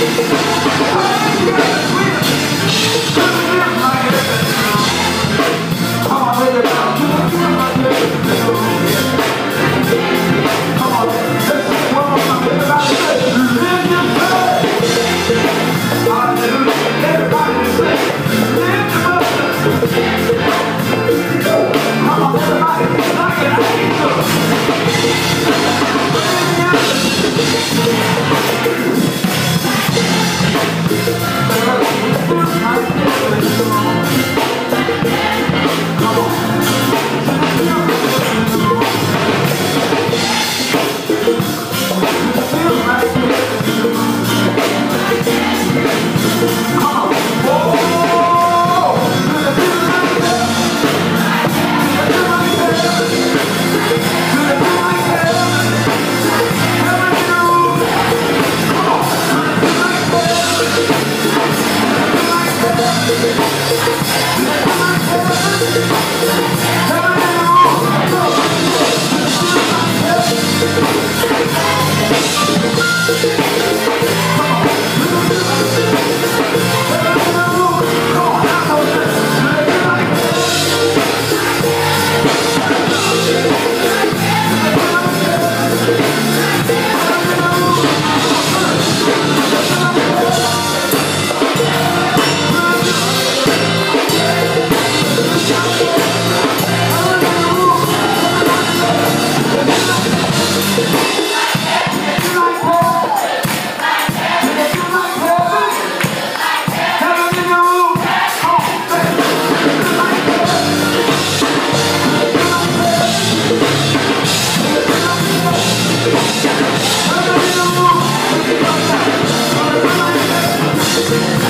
Yes, Yeah.